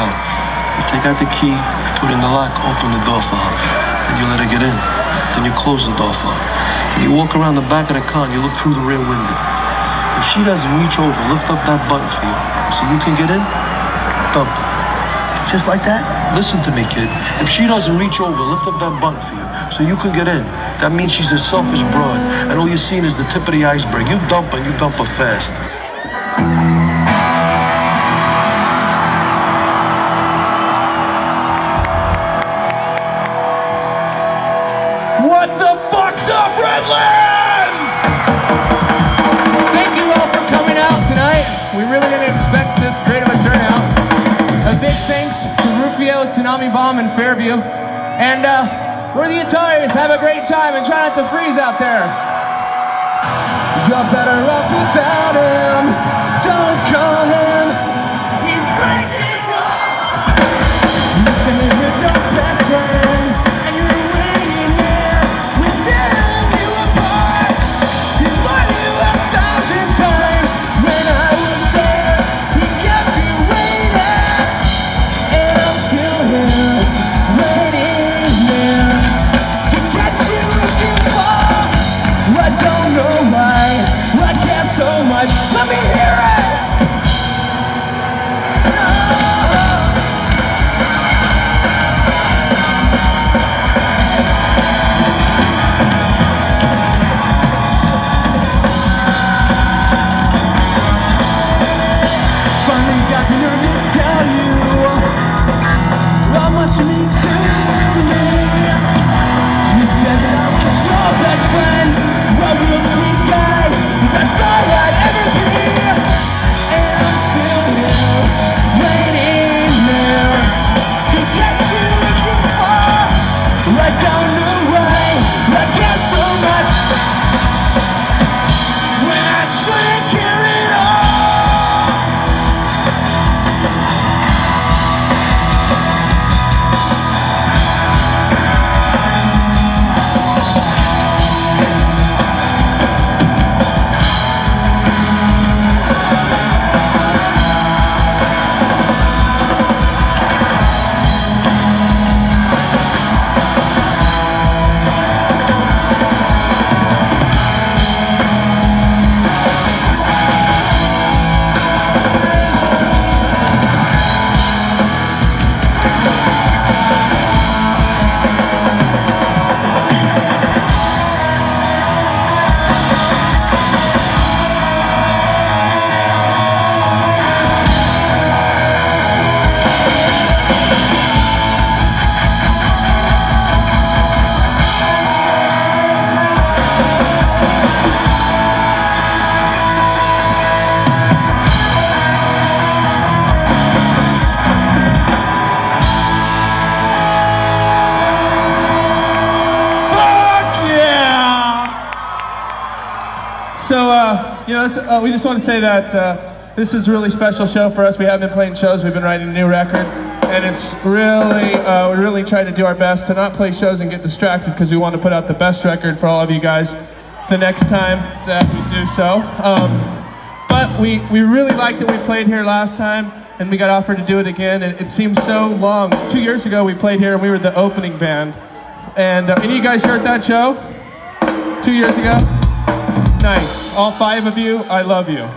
You take out the key, put in the lock, open the door for her. Then you let her get in. Then you close the door for her. Then you walk around the back of the car and you look through the rear window. If she doesn't reach over, lift up that button for you so you can get in, dump her. Just like that? Listen to me, kid. If she doesn't reach over, lift up that button for you so you can get in. That means she's a selfish broad, and all you're seeing is the tip of the iceberg. You dump her, you dump her fast. Tsunami Bomb, in Fairview. And uh, we're the Ataris. Have a great time and try not to freeze out there. You're better off without him. Don't call him. He's breaking up. You your best friend, So, uh, you know, uh, we just want to say that uh, this is a really special show for us. We haven't been playing shows. We've been writing a new record, and it's really, uh, we really try to do our best to not play shows and get distracted because we want to put out the best record for all of you guys the next time that we do so. Um, but we, we really liked that we played here last time, and we got offered to do it again, and it seems so long. Two years ago, we played here, and we were the opening band. And uh, any of you guys at that show? Two years ago? Nice. All five of you, I love you.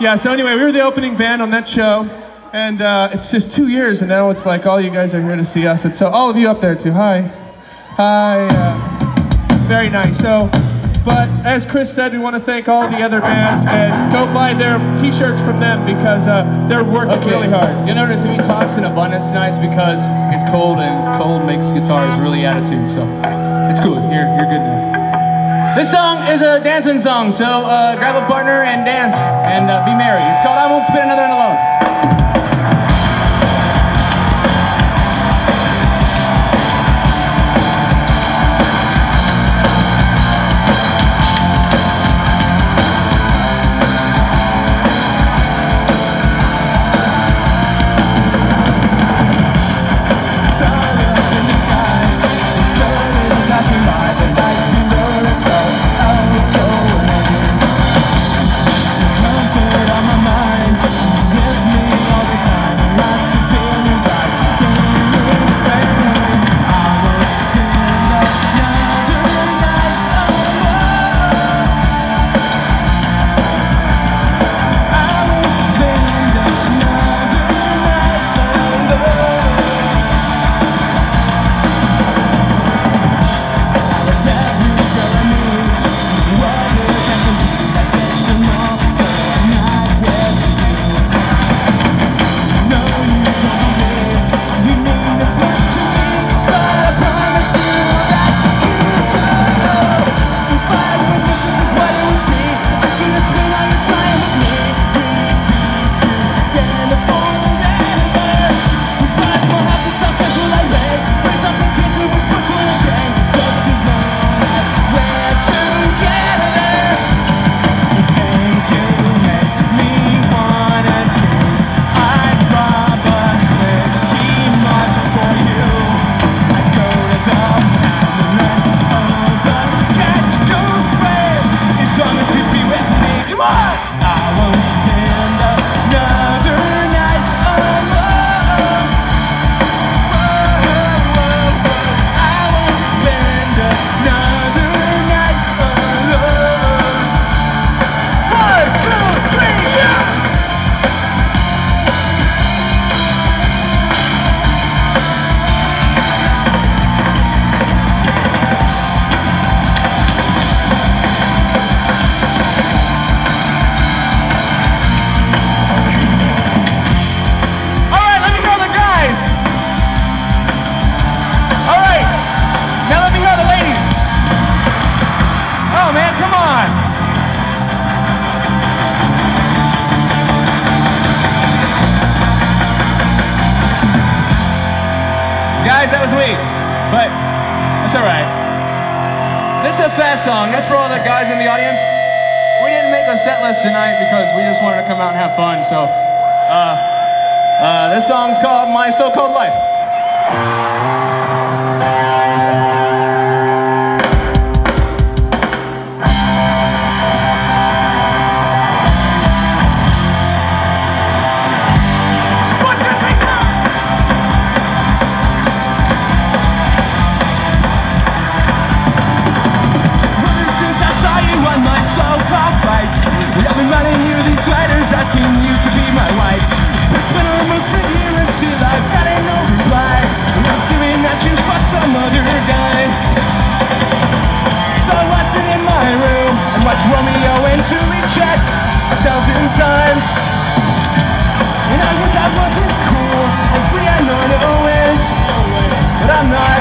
Yeah, so anyway, we were the opening band on that show, and uh, it's just two years, and now it's like all you guys are here to see us. And so, all of you up there too, hi. Hi. Uh, very nice. So, but as Kris said, we want to thank all the other bands and go buy their t shirts from them because uh, they're working really hard. You'll notice if he talks in abundance tonight, it's because it's cold and cold makes guitars really attitude. So it's cool. You're, you're good now. This song is a dancing song, so uh, grab a partner and dance and uh, be merry. It's called I Won't Spend Another Night Alone. Was weak, but that's all right. This is a fast song. That's for all the guys in the audience. We didn't make a set list tonight because we just wanted to come out and have fun. So, uh, uh, this song's called "My So-Called Life." Some other guy So I sit in my room and watch Romeo and Juliet a thousand times. And I wish I was as cool as Leonardo is But I'm not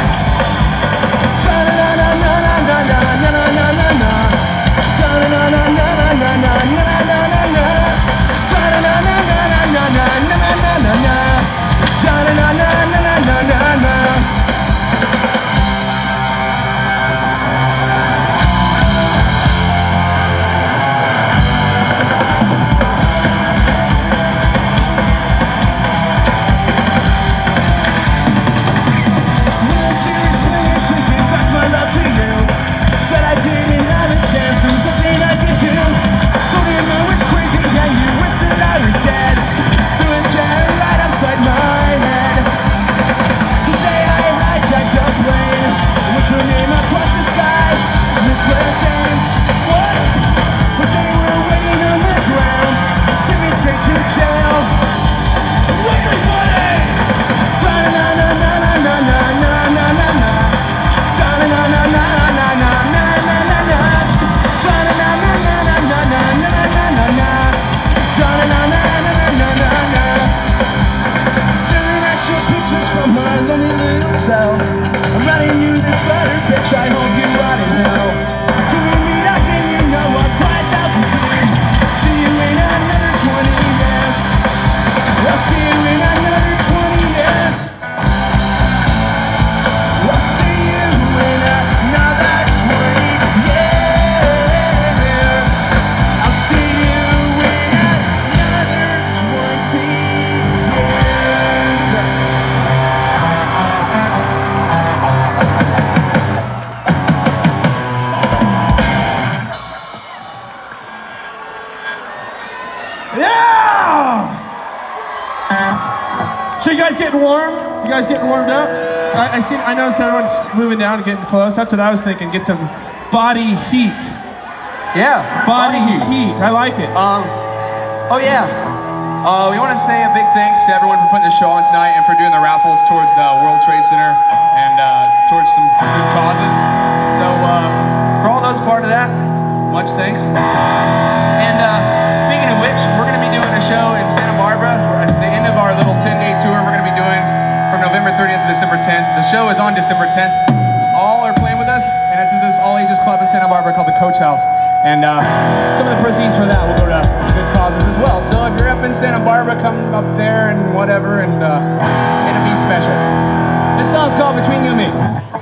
moving down and getting close. That's what I was thinking. Get some body heat. Yeah, Body, heat. I like it. Um, oh yeah. Uh, we want to say a big thanks to everyone for putting the show on tonight and for doing the raffles towards the World Trade Center and uh, towards some good causes. So uh, for all those part of that, much thanks. And uh, speaking of which, we're going to be doing a show in Santa December 10th. The show is on December 10th. All are playing with us, and it's this all-ages club in Santa Barbara called the Coach House. And uh, some of the proceeds for that will go to good causes as well. So if you're up in Santa Barbara, come up there and whatever, and uh, it'll be special. This song's called Between You and Me.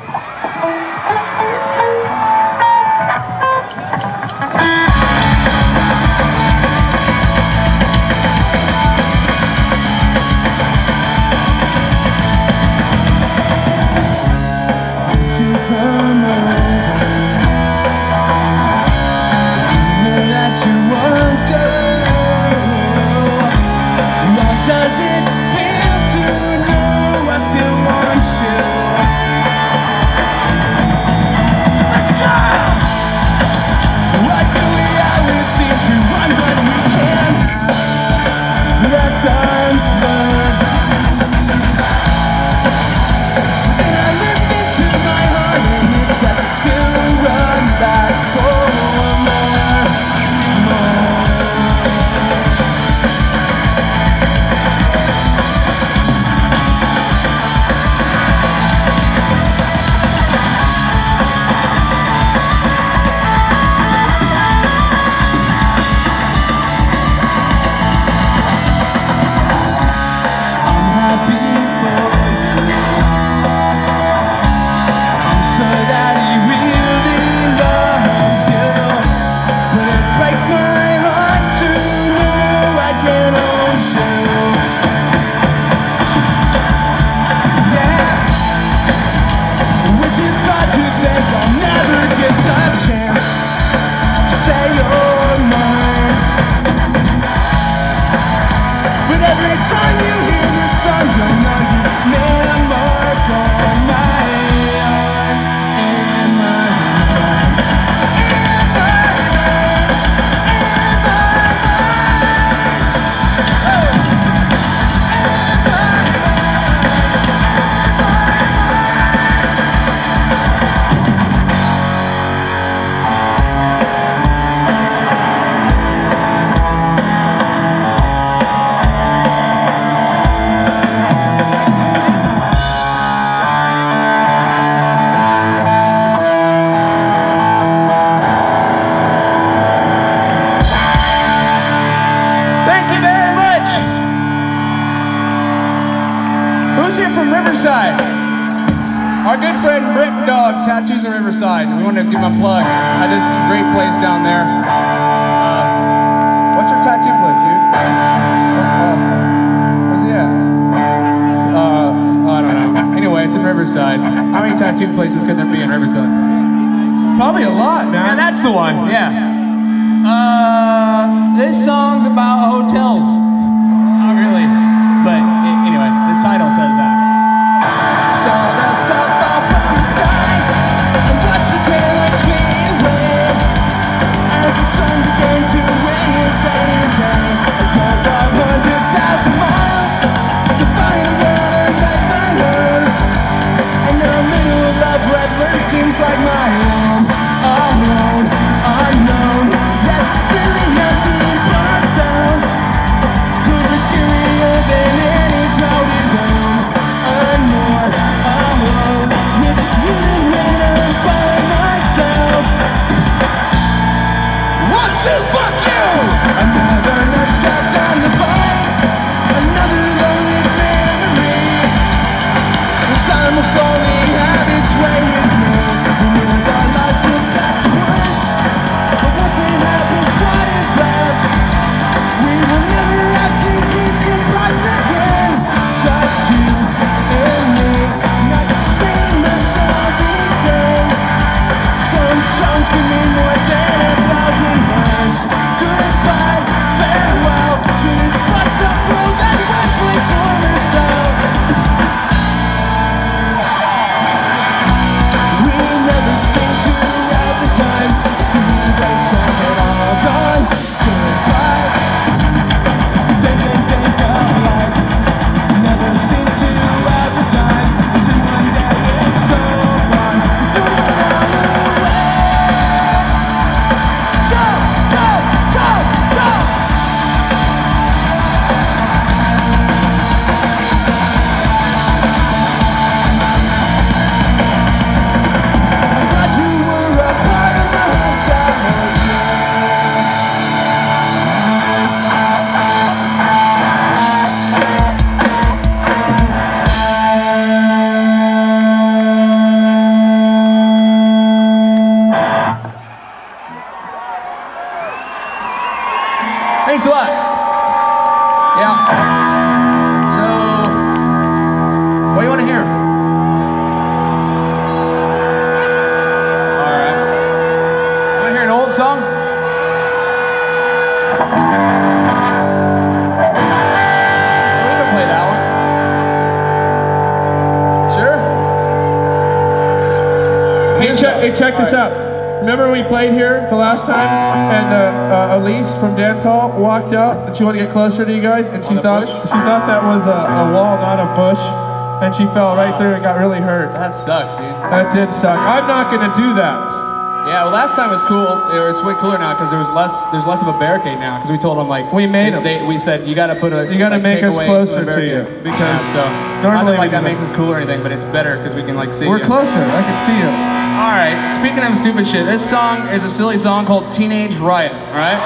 that she wanted to get closer to you guys, and she thought bush? she thought that was a, a wall, not a bush and she fell right through and got really hurt. That sucks, dude. That did suck. I'm not gonna do that. Yeah, well, last time was cool, or it's way cooler now because there was less. There's less of a barricade now because we told them like we made them. They, we said you got to put a. You got to like, make us closer to you because yeah, so normally not that, like that makes us cool or anything, but it's better because we can like see. We're you. closer. I can see you. All right. Speaking of stupid shit, this song is a silly song called "Teenage Riot." All right.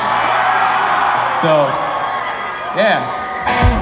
So yeah.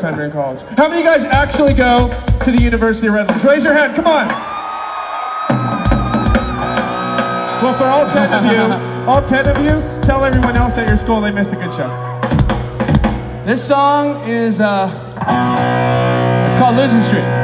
Time in college. How many of you guys actually go to the University of Redlands? Raise your hand, come on. Well, for all 10 of you, all 10 of you, tell everyone else at your school they missed a good show. This song is, uh, it's called Losing Streak.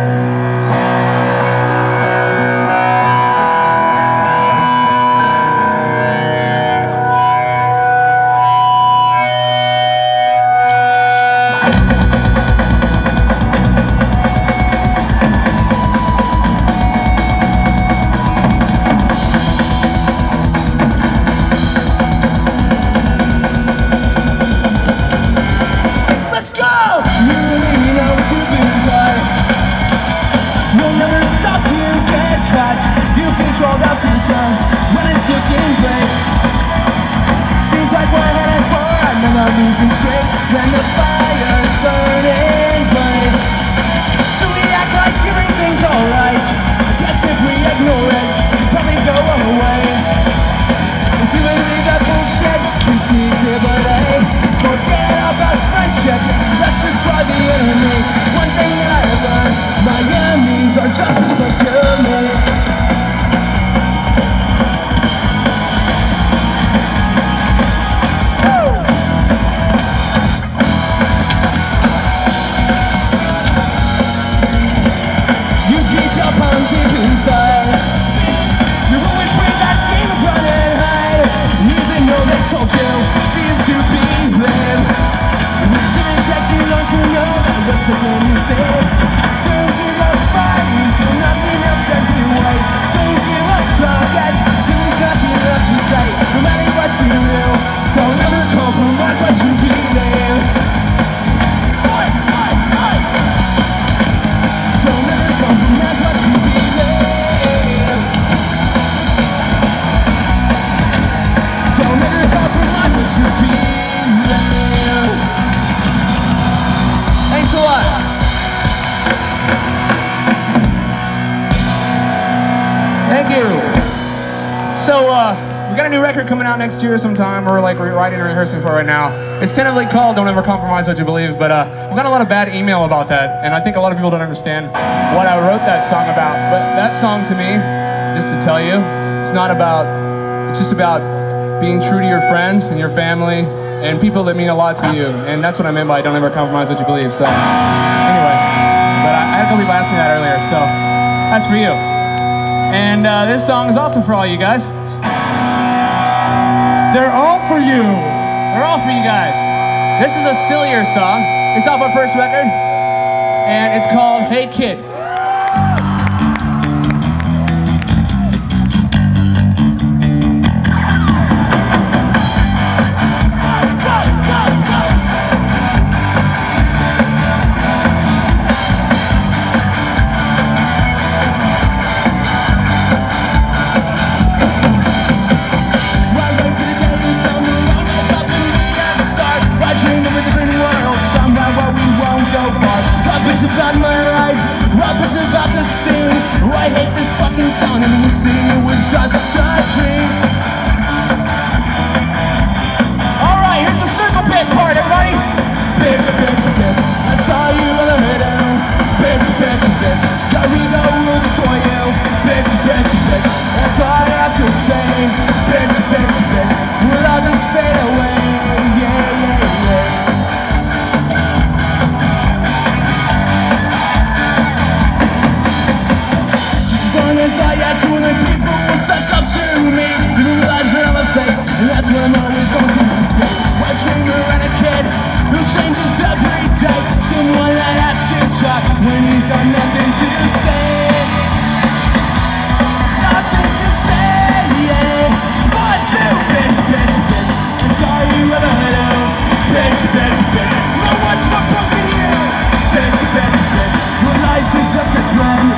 Thank you. So, uh, we got a new record coming out next year sometime. We're like writing and rehearsing for it right now. It's tentatively called "Don't Ever Compromise What You Believe," but uh, I've got a lot of bad email about that, and I think a lot of people don't understand what I wrote that song about. But that song to me, just to tell you, it's not about. It's just about being true to your friends and your family and people that mean a lot to you, and that's what I meant by "Don't Ever Compromise What You Believe." So, anyway, but I, I had a couple people ask me that earlier, so that's for you. And uh, this song is awesome for all you guys. They're all for you. They're all for you guys. This is a sillier song. It's off our first record, and it's called Hey Kid. People up to me realize I'm And that's what I'm always going to be A dreamer and a kid Who changes every day Someone that has to talk When he's got nothing to say Nothing to say, yeah bitch, bitch, bitch you ever Bitch, bitch, bitch No one's than you Bitch, bitch, bitch Your life is just a trend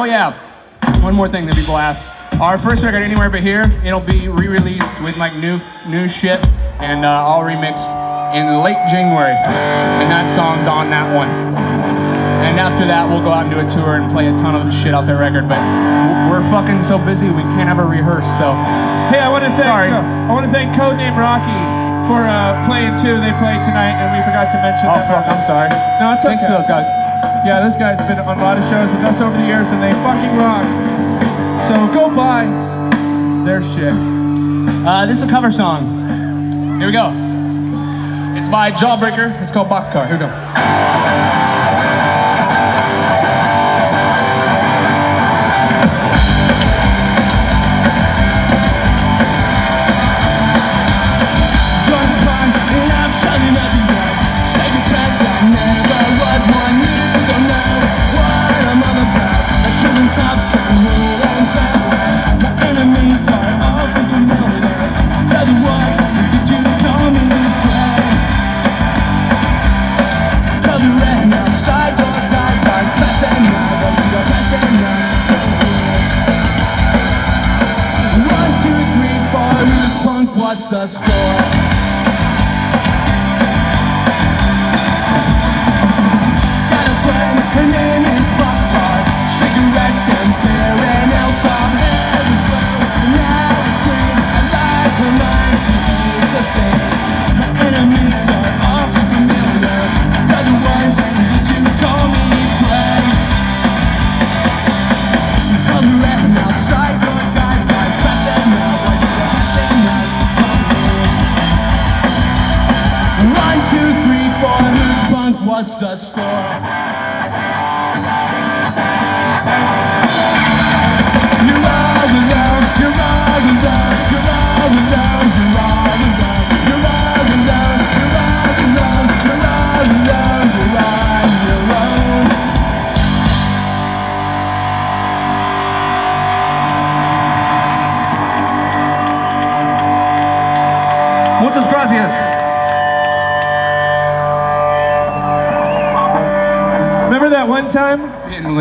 oh yeah. One more thing that people ask. Our first record, Anywhere But Here, it'll be re-released with like new new shit and uh, all remixed in late January. And that song's on that one. And after that, we'll go out and do a tour and play a ton of the shit off that record. But we're fucking so busy, we can't ever rehearse. So Hey, I want to thank Sorry. uh, I want to thank Codename Rocky for uh, playing too. They played tonight, and we forgot to mention. Oh them. fuck, I'm sorry. No, it's okay. Thanks to those guys. Yeah, those guys have been on a lot of shows with us over the years, and they fucking rock. So go buy their shit. Uh, this is a cover song. Here we go. It's by Jawbreaker. It's called Boxcar. Here we go.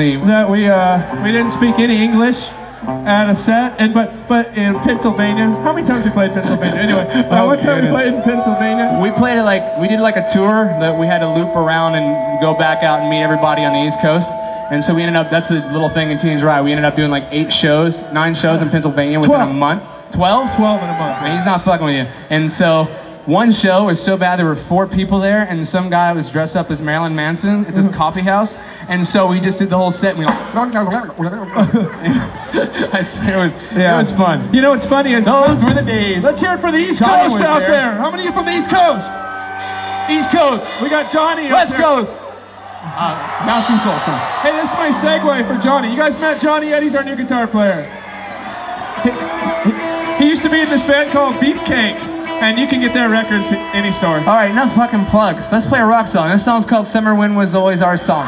That we uh, we didn't speak any English at a set, and but but in Pennsylvania, how many times we played Pennsylvania? Anyway, Oh, one time we played in Pennsylvania. We played it like we did like a tour that we had to loop around and go back out and meet everybody on the East Coast. And so we ended up. That's the little thing in Teens Ride. We ended up doing like eight shows, nine shows in Pennsylvania within Twelve. a month. Twelve. Twelve in a month. And he's not fucking with you. And so one show was so bad there were four people there, and some guy was dressed up as Marilyn Manson at this coffee house. And so we just did the whole set. And we go. I swear it was. Yeah. It was fun. You know what's funny is Those were the days. let's hear it for the East Johnny Coast out there. there. How many of you from the East Coast? East Coast. We got Johnny. West. Coast. Uh, Bouncing Soul Song. Hey, this is my segue for Johnny. You guys met Johnny Eddie's our new guitar player. He, he- he used to be in this band called Beefcake, and you can get their records at any store. All right, enough fucking plugs. Let's play a rock song. This song's called "Summer Wind Was Always Our Song."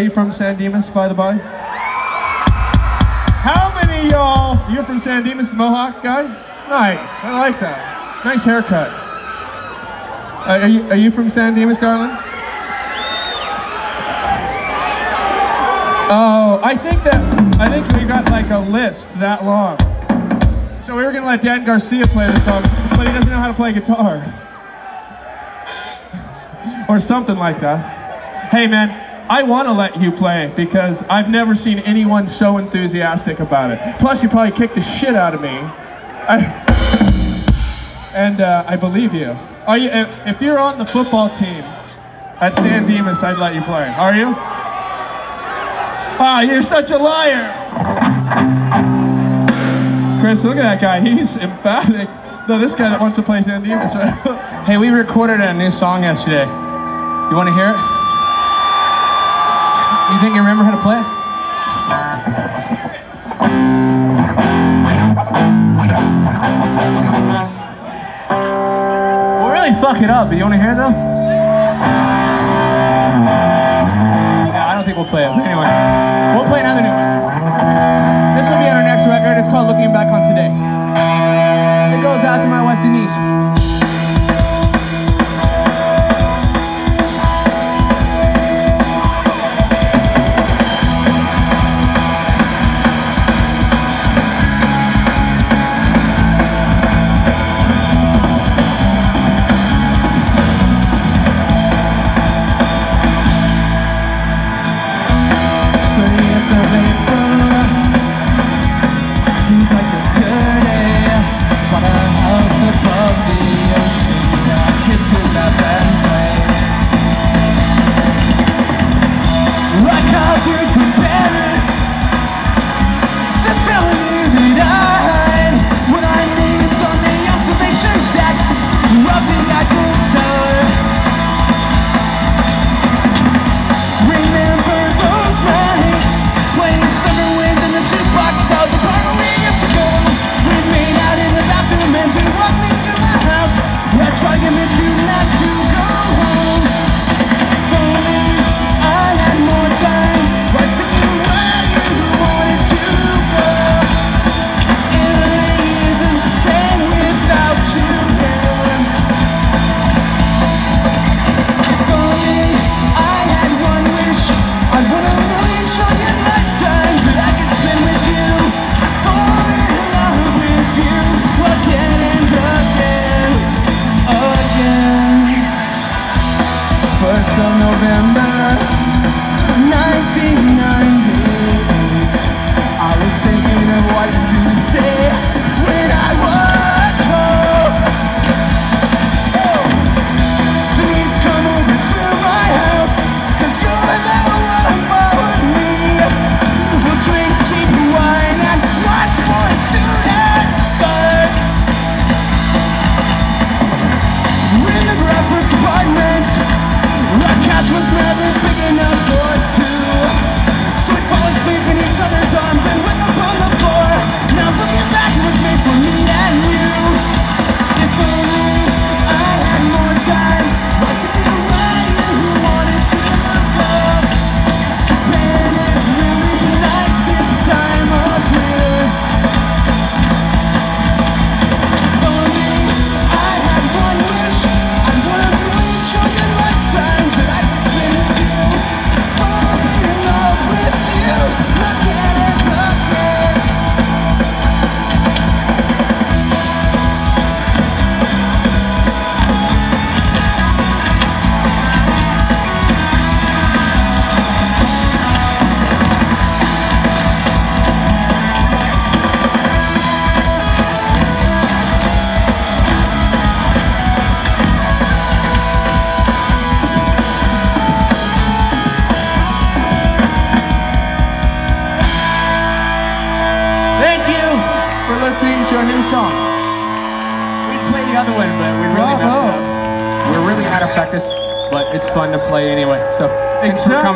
Are you, from San Dimas, by the by? How many y'all, you're from San Dimas, the Mohawk guy? Nice, I like that. Nice haircut. Uh, are, you, are you from San Dimas, darling? Oh, I think that, I think we got like a list that long. So we were gonna let Dan Garcia play the song, but he doesn't know how to play guitar. or something like that. Hey man, I want to let you play because I've never seen anyone so enthusiastic about it. Plus, you probably kicked the shit out of me. I, and uh, I believe you. Are you? If, you're on the football team at San Dimas, I'd let you play. Are you? Ah, you're such a liar. Chris, look at that guy. He's emphatic. No, this guy that wants to play San Dimas, right? Hey, we recorded a new song yesterday. You want to hear it? You think you remember how to play? We'll really fuck it up. You want to hear it though? Yeah, I don't think we'll play it. But anyway, we'll play another new one. This will be on our next record. It's called Looking Back on Today. It goes out to my wife Denise.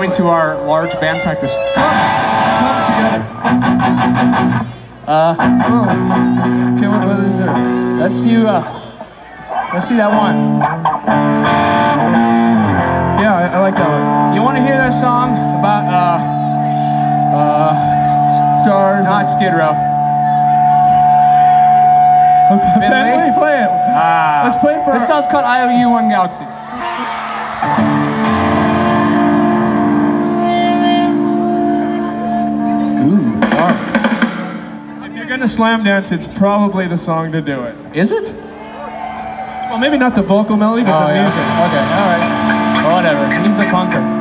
coming to our large band practice. Come, come together. Uh, oh, okay, what, what is there? Let's see, uh, let's see that one. Yeah, I, I like that one. You want to hear that song about, uh, uh, stars? Not Skid Row. Okay, play it. Ah. Let's play it for This song's called IOU One Galaxy. into slam dance, it's probably the song to do it. Is it? Well, maybe not the vocal melody, but oh, the yeah. music. Okay, all right. Whatever. He's a punker.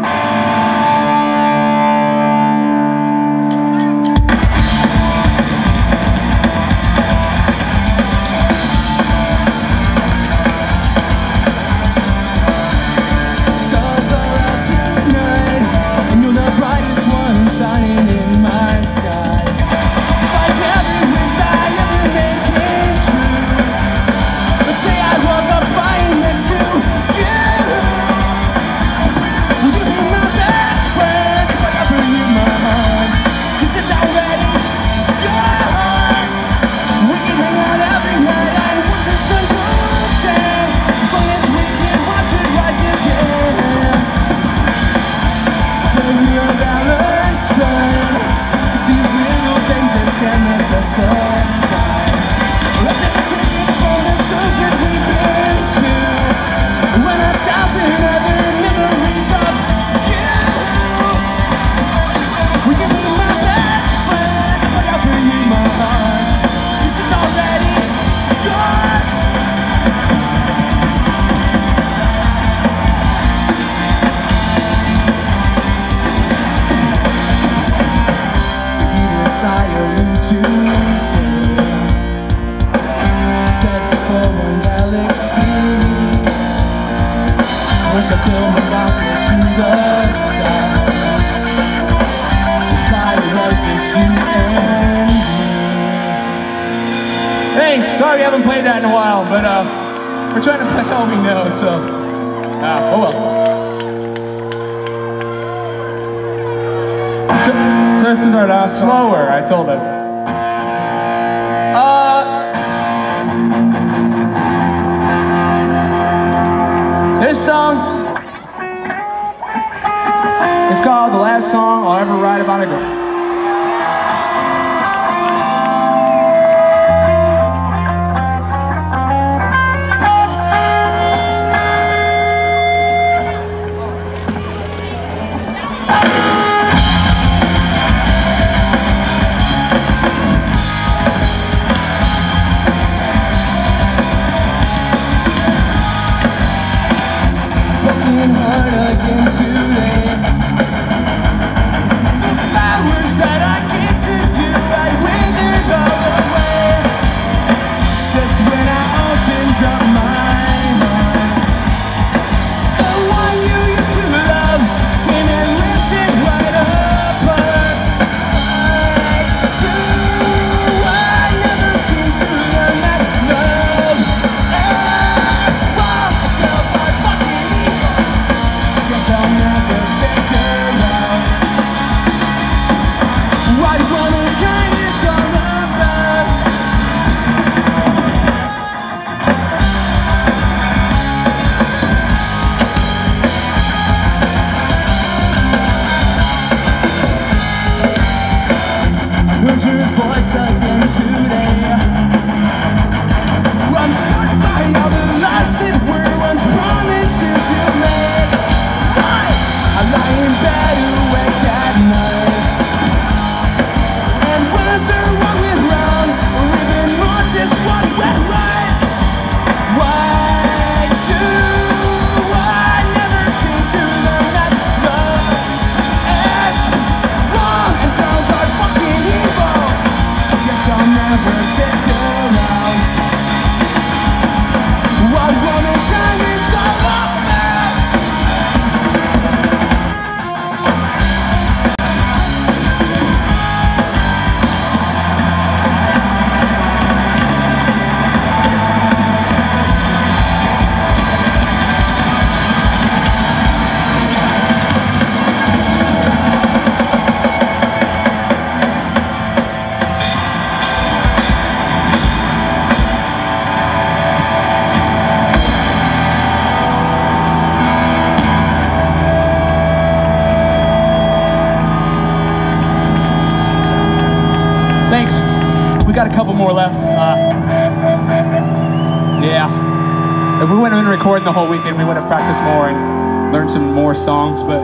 But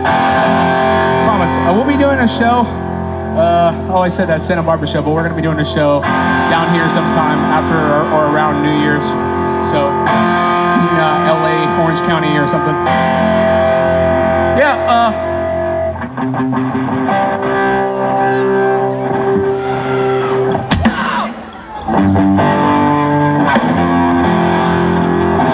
promise, uh, we'll be doing a show. Uh, oh, I said that Santa Barbara show, but we're gonna be doing a show down here sometime after or, or around New Year's. So in uh, LA, Orange County, or something. Yeah. Uh,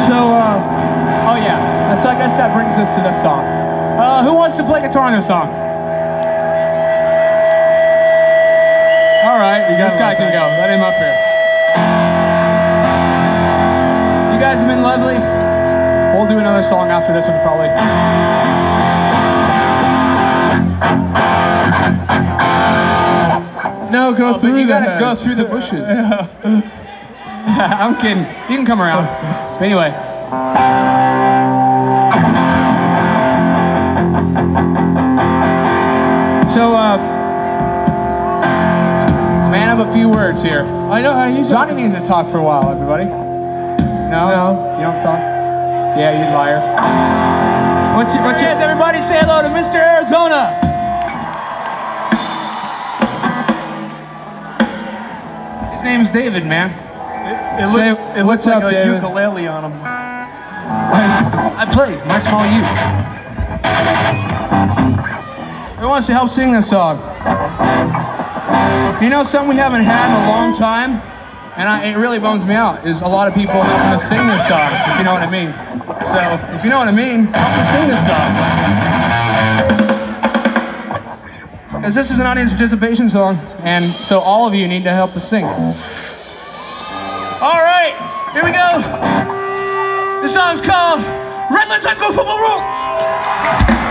So, uh, Oh yeah. So I guess that brings us to this song. Uh, who wants to play guitar on this song? All right, this guy can that. go. Let him up here. You guys have been lovely. We'll do another song after this one probably. no, go Oh, through you gotta go through the bushes. I'm kidding. You can come around. But anyway. So, uh, Man of a few words here. I know how he's Johnny needs to talk for a while, everybody. No? No. You don't talk? Yeah, you liar. What's your, what's your, Yes, everybody say hello to Mr. Arizona. His name's David, man. it, say- look, it looks like up, a David? ukulele on him. I play My Small Youth. Who wants to help sing this song? You know, something we haven't had in a long time, and I, it really bums me out, is a lot of people helping us sing this song, if you know what I mean. So, if you know what I mean, help us sing this song. Because this is an audience participation song, and so all of you need to help us sing. All right, here we go. The song's called Redlands High School Football Rule.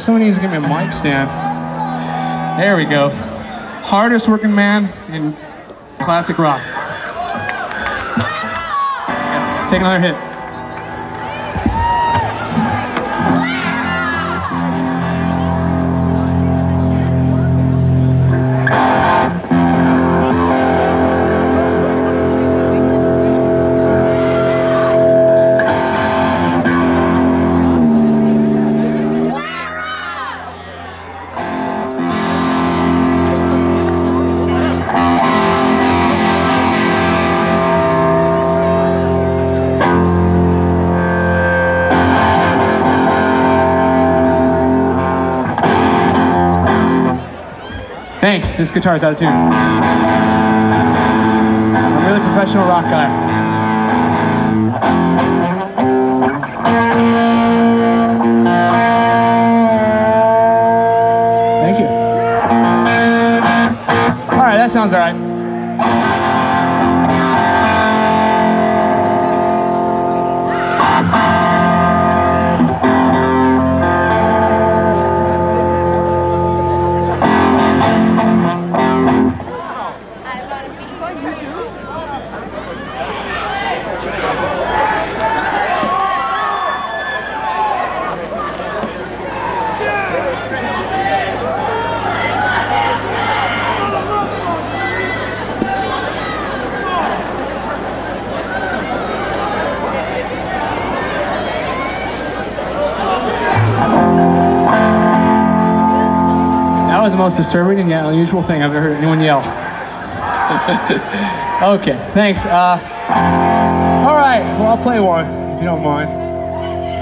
Well, somebody needs to give me a mic stand. There we go. Hardest working man in classic rock. Yeah, take another hit. Thanks. This guitar's out of tune. I'm a really professional rock guy. Thank you. All right, that sounds all right. Was the most disturbing and yet unusual thing I've ever heard anyone yell. okay, thanks. Uh, all right, well, I'll play one if you don't mind.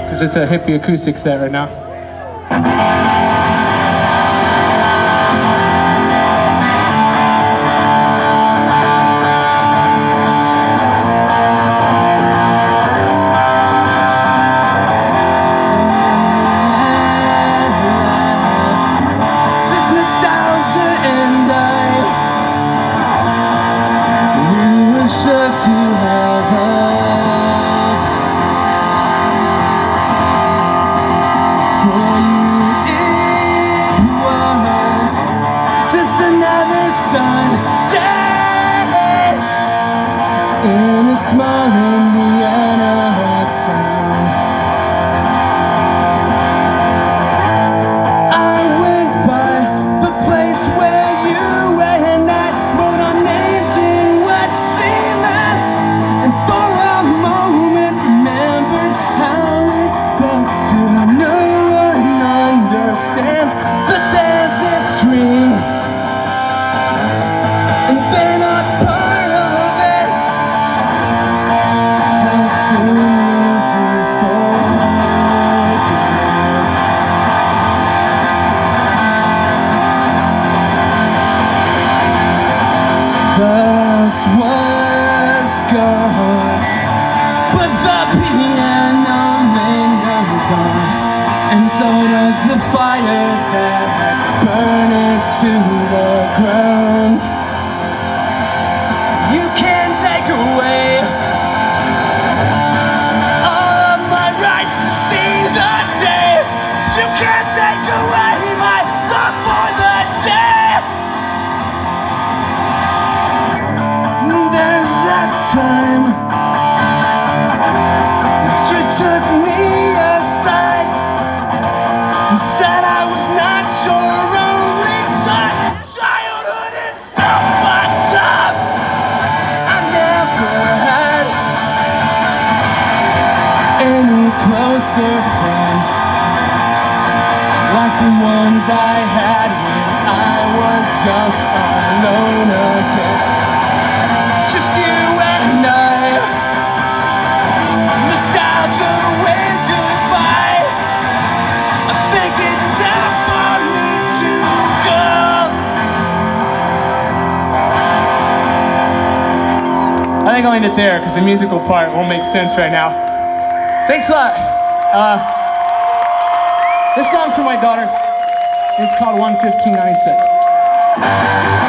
Because it's a hippie acoustic set right now. In end it there because the musical part won't make sense right now. Thanks a lot. Uh, this song's for my daughter. It's called 11596.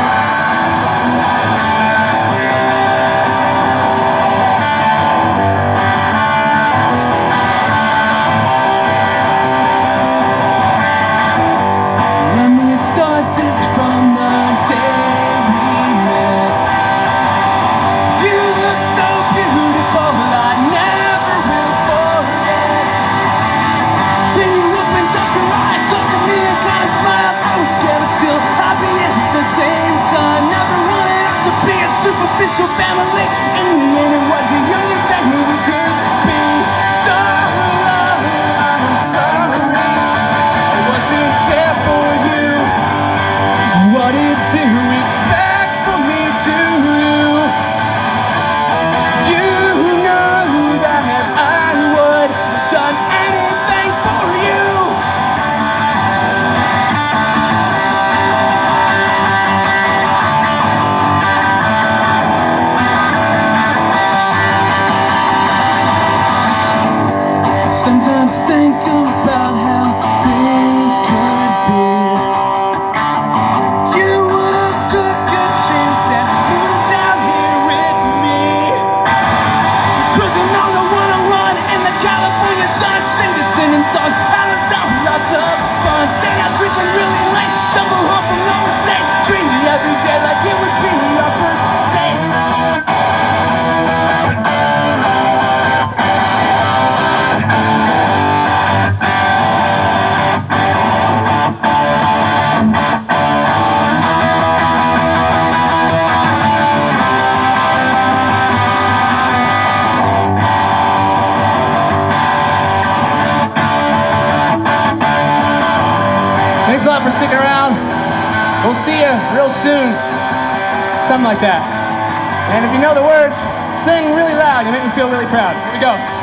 Thanks a lot for sticking around. We'll see you real soon. Something like that. And if you know the words, sing really loud. You make me feel really proud. Here we go.